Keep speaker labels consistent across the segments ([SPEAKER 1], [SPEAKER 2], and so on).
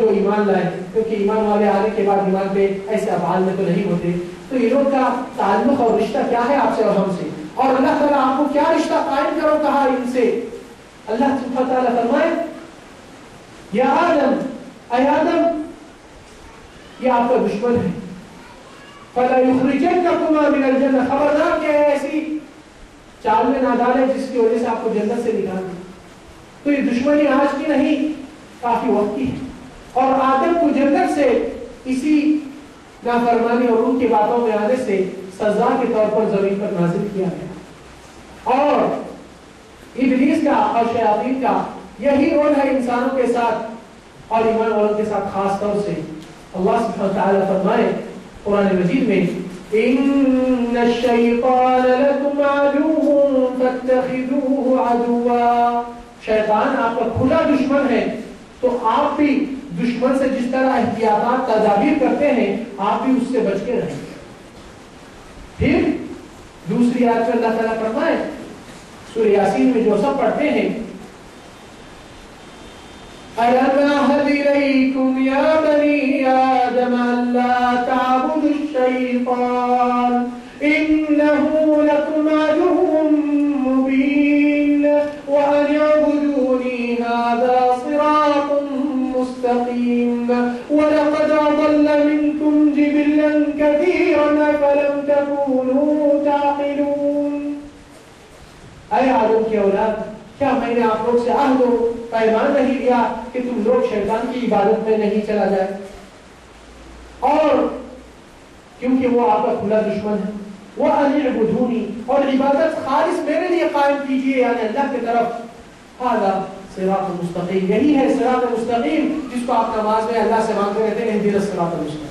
[SPEAKER 1] جو ایمان لائے، کیونکہ ایمان والے آنے کے بعد ایمان پہ ایسے افعال میں تو نہیں ہوتے۔ تو یہ لوگ کا تعلق اور رشتہ کیا ہے آپ سے اور ہم سے؟ اور اللہ تعالیٰ آپ کو کیا رشتہ قائم کرو کہا ان سے؟ اللہ سبحانہ تعالیٰ فرمائے، یا آدم، اے آدم، یہ آپ کا دشمن ہے۔ فَلَا يُخْرِجَنَّكُمَا مِنَ الْجَنَّةِ خبردار کیا ہے ایسی چال میں نہ ڈالے جس کی وجہ سے آپ کو جنت سے نکال دیں تو یہ دشمنی آج کی نہیں، کافی وقت کی ہے۔ اور آدم کو جنت سے اسی نافرمانی اور ان کی باتوں میں آنے سے سزا کے طور پر زمین پر نازل کیا گیا۔ اور ابلیس کا اور شیاطین کا یہی رول ہے انسانوں کے ساتھ اور ایمان والوں کے ساتھ، خاص طور سے۔ اللہ سبحانہ وتعالی فرمائے قرآن مجید میں ان الشیطان لکم عدو فاتخذوه عدوا۔ شیطان آپ کا کھلا دشمن ہے تو آپ بھی دشمن سے جس طرح احتیاطات تدابیر کرتے ہیں، آپ بھی اس سے بچ کے رہیں۔ پھر دوسری آیت میں اللہ تعالیٰ فرمائے، سورہ یاسین میں جو سب پڑھتے ہیں كثيرا فلم تكونوا تعقلون. أي عدوك يا أولاد کیا میں نے آپ لوگ سے عہد و پیمان نہیں لیا کہ تم لوگ شیطان کی عبادت میں نہیں چلا جائے اور کیونکہ وہ آپ کا کھلا دشمن ہے وہ علی اور عبادت خالص میرے لیے قائم کیجئے یعنی يعني اللہ کی طرف. حالا صراط مستقیم یہی ہے صراط مستقیم جس کو آپ نماز میں اللہ سے مانگتے رہتے ہیں دیر صراط مستقیم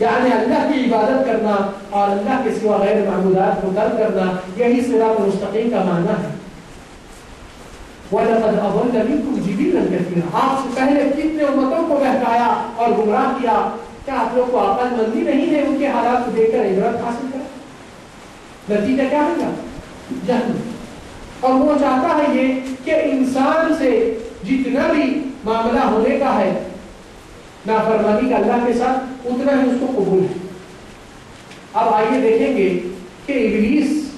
[SPEAKER 1] یعنی اللہ کی عبادت کرنا اور اللہ کے سوا غیر معبودات کو ترک کرنا، یہی صراط مستقیم کا معنی ہے۔ وَلَقَدْ أَضَلَّ مِنْكُمْ جِبِلًا كَثِيرًا۔ آپ سے پہلے کتنے امتوں کو بہکایا اور گمراہ کیا کیا آپ لوگ کو عقل مندی نہیں ہے ان کے حالات کو دیکھ کر عبرت حاصل کر نتیجہ کیا ہوگا؟ جہنم۔ اور وہ چاہتا ہے یہ کہ انسان سے جتنا بھی معاملہ ہونے کا ہے، نافرمانی کا اللہ کے ساتھ اتنا ہی اس کو قبول۔ ہے اب آئیے دیکھیں گے کہ ابلیس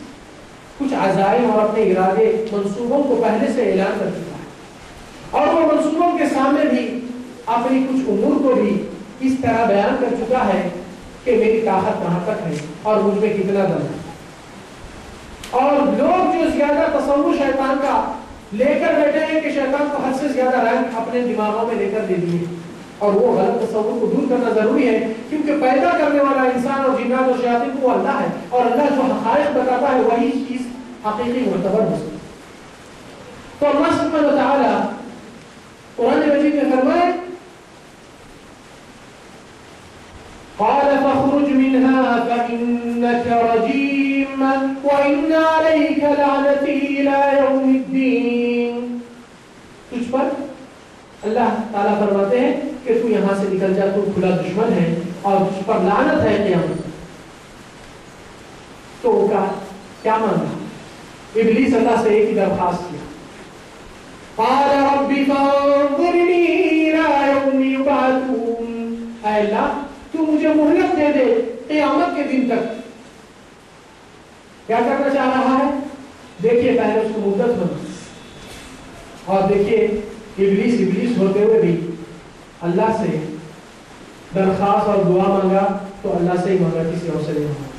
[SPEAKER 1] کچھ عزائم اور اپنے ارادے منصوبوں کو پہلے سے اعلان کر چکا ہے۔ اور وہ منصوبوں کے سامنے بھی اپنی کچھ امور کو بھی اس طرح بیان کر چکا ہے کہ میری طاقت کہاں تک ہے اور مجھ میں کتنا دم ہے۔ اور لوگ جو زیادہ تصور شیطان کا لے کر بیٹھے ہیں کہ شیطان کو حد سے زیادہ رنگ اپنے دماغوں میں لے کر دے دیے۔ اور وہ غلط تصور کو دور کرنا ضروری ہے، کیونکہ پیدا کرنے والا انسان اور جنات اور شیاطین کو اللہ ہے اور اللہ جو حقائق بتاتا ہے وہی چیز حقیقی معتبر ہو سکتی تو اللہ سبحانہ و تعالی قرآن مجید میں فرمائے قال فاخرج منها فإنك رجيم وإن عليك لعنتي إلى يوم الدين۔ تجھ پر اللہ تعالیٰ فرماتے ہیں کہ تو یہاں سے نکل جا، تو کھلا دشمن ہے اور تجھ پر لعنت ہے قیامت۔ تو وہ کہا، کیا مانگا؟ ابلیس اللہ سے ایک ہی درخواست کیا قال رب فانظرنی الى یوم یبعثون اے اللہ، تو مجھے مہلت دے دے قیامت کے دن تک۔ کیا کرنا چاہ رہا ہے؟ دیکھیے پہلے اس کو مدت بنا اور دیکھیے، ابلیس ابلیس ہوتے ہوئے اللہ سے درخواست اور دعا مانگا تو اللہ سے ہی مانگا، کسی اور سے نہیں مانگا۔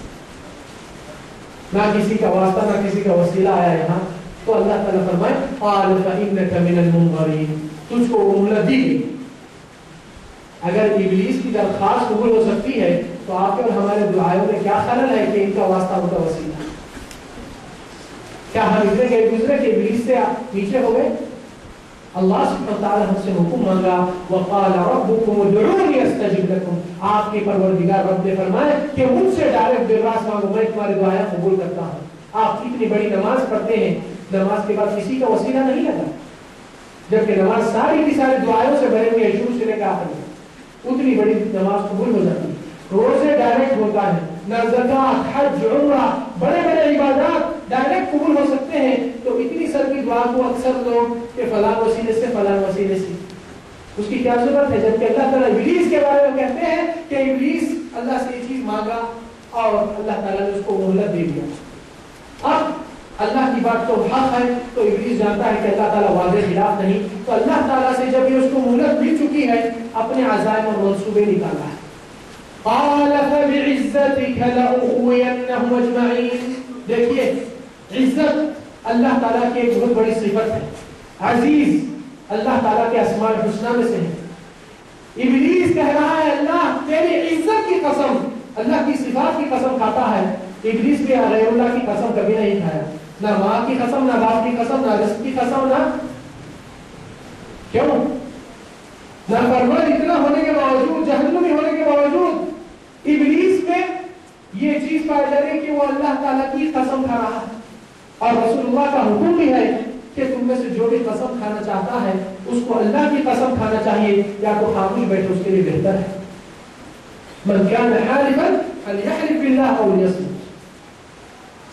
[SPEAKER 1] نہ کسی کا واسطہ، نہ کسی کا وسیلہ آیا یہاں۔ تو اللہ تعالیٰ فرمائے قال فإنك من المنظرين تجھ کو مہلت دی گئی اگر ابلیس کی درخواست قبول ہو سکتی ہے، تو آپ کے اور ہمارے دعائوں میں کیا خلل ہے کہ ان کا واسطہ، ان کا وسیلہ؟ کیا ہم اتنے گئے گزرے کہ ابلیس سے نیچے ہو گئے؟ اللہ سبحانہ وتعالی ہم سے حکم مانگا، وقال ربكم ادعوني استجب لكم آپ کے پروردگار رب نے فرمایا کہ مجھ سے ڈائریکٹ براس مانگو، میں تمہاری دعائیں قبول کرتا ہوں۔ آپ اتنی بڑی نماز پڑھتے ہیں، نماز کے بعد کسی کا وسیلہ نہیں لگا۔ جبکہ نماز ساری کی ساری دعائوں سے بھرے ہوئے شروع سے لے کے آخر اتنی بڑی نماز قبول ہو جاتی۔ ہے روزے ڈائریکٹ ہوتا ہے، نہ زکات حج، عمرہ بڑے بڑے عبادات ڈائریکٹ قبول ہو سکتے ہیں، تو اتنی سر کی دعا کو اکثر لوگ کہ فلاں وسیلے سے فلاں وسیلے سے۔ اس کی کیا ضرورت ہے؟ جبکہ اللہ تعالیٰ ابلیس کے بارے میں کہتے ہیں کہ ابلیس اللہ سے یہ چیز مانگا اور اللہ تعالیٰ نے اس کو مہلت دے دیا۔ اب اللہ کی بات تو حق ہے، تو ابلیس جانتا ہے کہ اللہ تعالیٰ واضح خلاف نہیں۔ تو اللہ تعالیٰ سے جب یہ اس کو مہلت مل چکی ہے، اپنے عزائم اور منصوبے نکالا ہے۔ قال فبعزتك لأغوينهم أجمعين دیکھیے عزت اللہ تعالیٰ کی ایک بہت بڑی صفت ہے۔ عزیز اللہ تعالیٰ کے اسماء الحسنہ میں سے ہے۔ ابلیس کہہ رہا ہے، اللہ تیری عزت کی قسم، اللہ کی صفات کی قسم کھاتا ہے۔ ابلیس بھی غیر اللہ کی قسم کبھی نہیں کھایا۔ نہ ماں کی قسم، نہ باپ کی قسم، نہ رزق کی قسم، نہ کیوں؟ نہ فرمان اتنا ہونے کے باوجود، جہنمی ہونے کے باوجود ابلیس میں یہ چیز پائی جا رہی کہ وہ اللہ تعالیٰ کی قسم کھا رہا ہے۔ اللہ کا حکم بھی ہے کہ تم میں سے جو بھی قسم کھانا چاہتا ہے، اس کو اللہ کی قسم کھانا چاہیے، یا تو خاموش بیٹھے، اس کے لیے بہتر ہے۔ من كان حالفا فليحلف بالله او ليصمت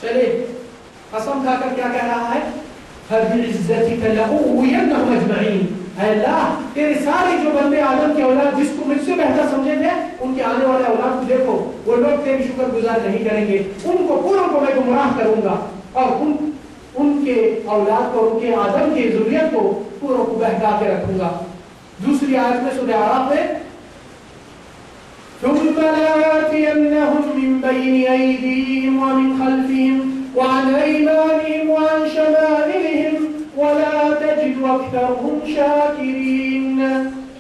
[SPEAKER 1] چلے، قسم کھا کر کیا کہہ رہا ہے؟ فبعزتك لأغوينهم اجمعين اے اللہ، تیرے سارے جو بندے آدم کے اولاد، جس کو مجھ سے بہتر سمجھے تھے ان کے آنے والے اولاد کو دیکھو، وہ لوگ تیری شکر گزار نہیں کریں گے۔ ان کو پوروں کو میں گمراہ کروں گا۔ اور ان ان کے اولاد کو، ان کے آدم کی ضروریت کو پوروں کو بہکا کے رکھوں گا۔ دوسری آیت میں سورہ عراف میں ثم لآتينهم من بين أيديهم ومن خلفهم وعن أيمانهم وعن شمائلهم ولا تجد أكثرهم شاكرين۔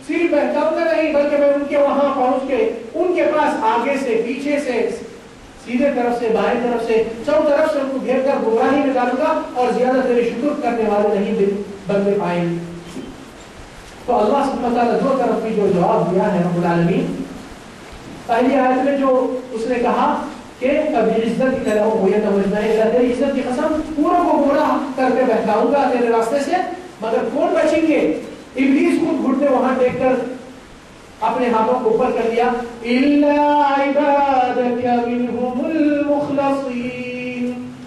[SPEAKER 1] صرف بہتر میں نہیں، بلکہ میں ان کے وہاں پہنچ کے، ان کے پاس آگے سے، پیچھے سے سیدھے طرف سے، بائیں طرف سے چو طرف سے ان کو گھیر کر گمراہی میں ڈالوں گا اور زیادہ تیرے شکر کرنے والے نہیں بندے پائیں گے۔ تو اللہ سبحانہ وتعالی دو طرف کی جو جواب دیا ہے رب العالمین، پہلی آیت میں جو اس نے کہا کہ کبھی عزت کی طرح ہو یا سمجھنا ہے تیری عزت کی قسم، پورا کو گمراہ کر کے بہکاؤں گا تیرے راستے سے، مگر کون بچیں گے؟ ابلیس خود گھٹنے وہاں دیکھ کر اپنے ہاتھوں کو اوپر کر دیا۔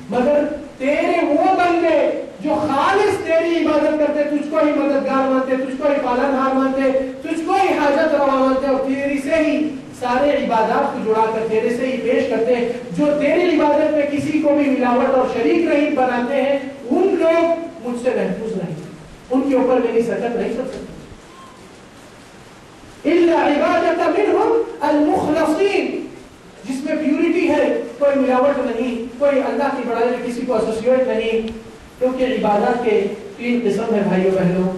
[SPEAKER 1] مگر تیرے وہ بندے جو خالص تیری عبادت کرتے، تجھ کو ہی مددگار مانتے، تجھ کو ہی پالنہار مانتے، تجھ کو ہی حاجت روا مانتے، اور تیری سے ہی سارے عبادات کو جڑا کر تیرے سے ہی پیش کرتے ہیں جو تیری عبادت میں کسی کو بھی ملاوٹ اور شریک نہیں بناتے ہیں، ان لوگ مجھ سے محفوظ نہیں، ان کے اوپر میری سکت نہیں کر سکتے۔ الا عبادت منهم المخلصین جس میں پیورٹی ہے، کوئی ملاوٹ نہیں، کوئی اللہ کی بڑائی میں کسی کو ایسوسیٹ نہیں. کیونکہ عبادت کے تین قسم ہے بھائیو بہنوں.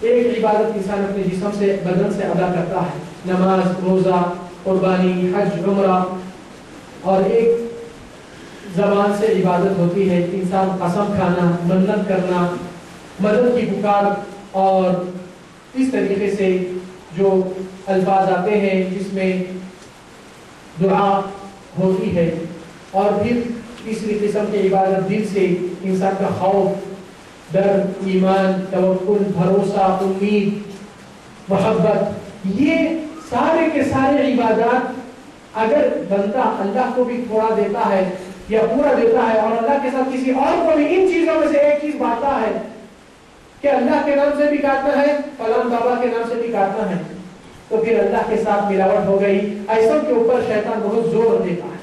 [SPEAKER 1] ایک عبادت انسان اپنے جسم سے، بدن سے ادا کرتا ہے. نماز، روزہ، قربانی، حج، عمرہ. اور ایک زبان سے عبادت ہوتی ہے، انسان قسم کھانا، منت کرنا، مدد کی پکار اور اس طریقے سے جو الفاظ آتے ہیں جس میں دعا ہوتی ہے اور پھر تیسری قسم کی عبادت دل سے انسان کا خوف، ڈر، ایمان، توکل، بھروسہ، امید، محبت، یہ سارے کے سارے عبادات اگر بندہ اللہ کو بھی تھوڑا دیتا ہے یا پورا دیتا ہے اور اللہ کے ساتھ کسی اور کو بھی، ان چیزوں میں سے ایک چیز بانٹتا ہے کہ اللہ کے نام سے بھی کاٹنا ہے فلان بابا کے نام سے بھی کاٹنا ہے۔ تو پھر اللہ کے ساتھ ملاوٹ ہو گئی۔ ایسا کے اوپر شیطان بہت زور دیتا ہے۔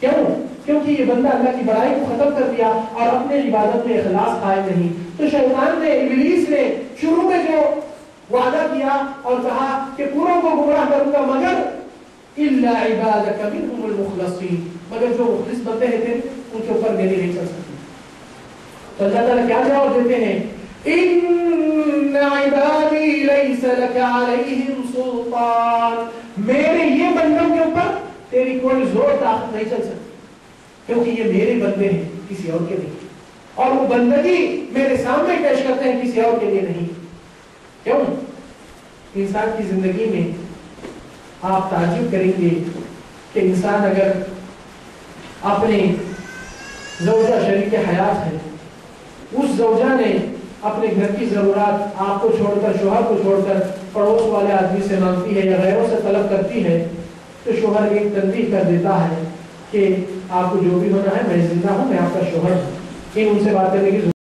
[SPEAKER 1] کیوں؟ کیونکہ یہ بندہ اللہ کی بڑائی کو ختم کر دیا اور اپنے عبادت میں اخلاص قائم نہیں۔ تو شیطان نے، ابلیس نے شروع میں جو وعدہ کیا اور کہا کہ پوروں کو گمراہ کروں گا، مگر الا عبادك منهم المخلصين۔ مگر جو مخلص بندے ہیں ان کے اوپر میری نہیں چل سکتی تو اللہ تعالیٰ کیا جواب دیتے ہیں؟ ان عبادی لیس لك علیہم سلطان۔ میرے یہ بندوں کے اوپر تیری کوئی زور طاقت نہیں چل سکتی، کیونکہ یہ میرے بندے ہیں، کسی اور کے نہیں۔ اور وہ بندگی میرے سامنے پیش کرتے ہیں، کسی اور کے لیے نہیں۔ کیوں؟ انسان کی زندگی میں آپ تعجب کریں گے کہ انسان اگر اپنے زوجہ شریک حیات ہے، اس زوجہ نے اپنے گھر کی ضرورات آپ کو چھوڑ کر، شوہر کو چھوڑ کر پڑوس والے آدمی سے مانگتی ہے یا غیروں سے طلب کرتی ہے، تو شوہر ایک تنبیہ کر دیتا ہے کہ آپ کو جو بھی ہونا ہے، میں زندہ ہوں، میں آپ کا شوہر ہوں۔ ان سے بات کرنے کی